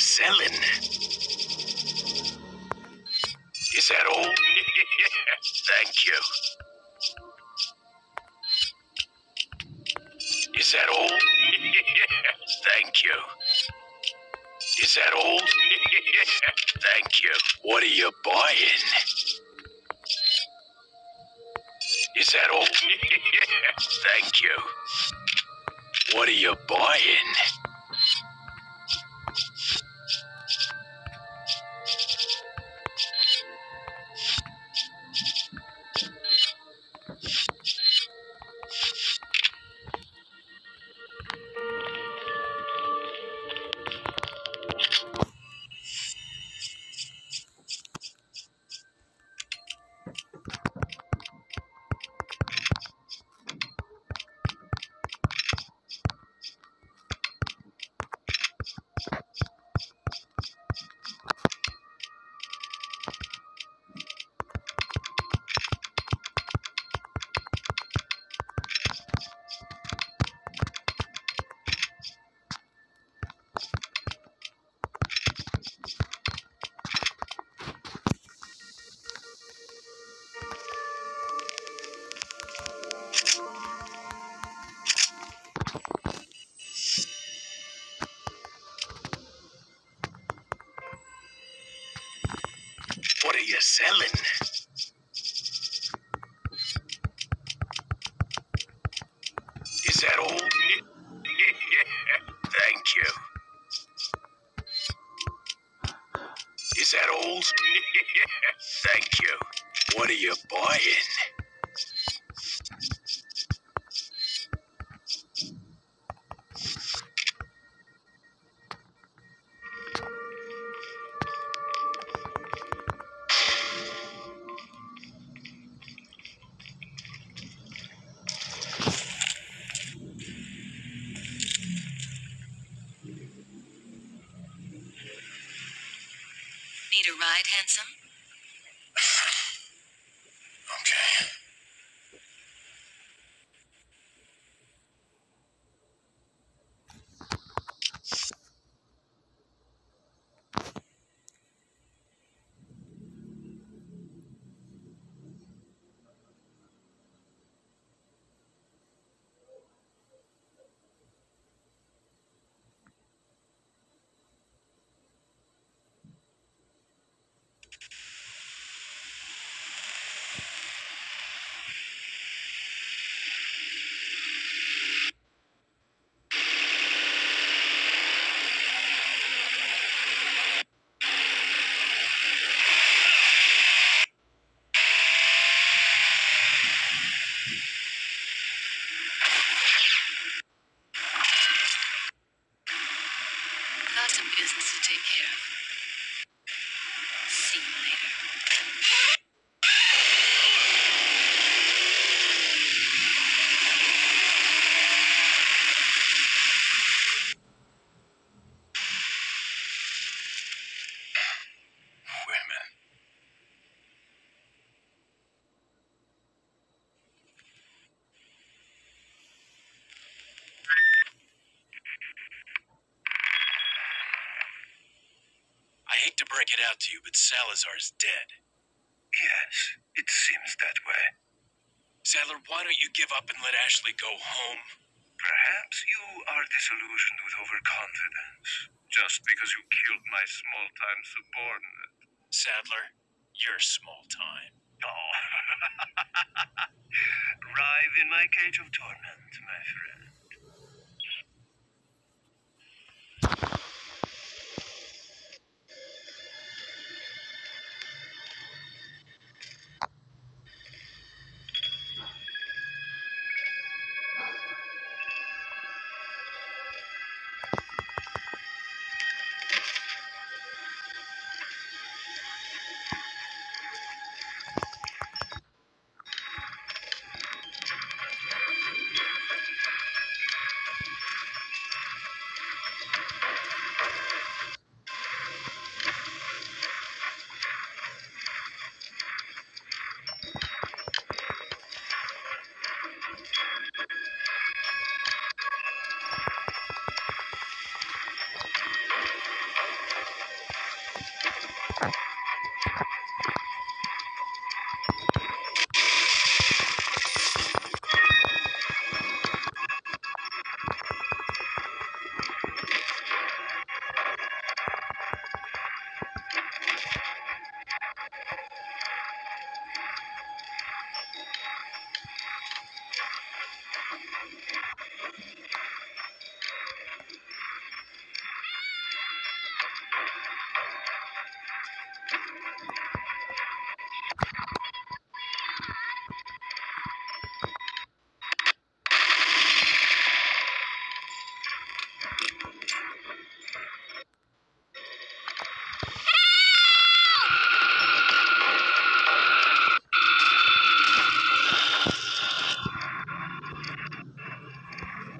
selling? Is that all? Thank you. Is that all? Thank you. Is that all? Thank you. What are you buying? Is that all? Thank you. What are you buying? You selling? Is that all? Thank you. Is that all? Thank you. What are you buying? Handsome? Break it out to you, but Salazar's dead. Yes, it seems that way. Sadler, why don't you give up and let Ashley go home? Perhaps you are disillusioned with overconfidence, just because you killed my small-time subordinate. Sadler, you're small time. Oh. Rive in my cage of torment, my friend.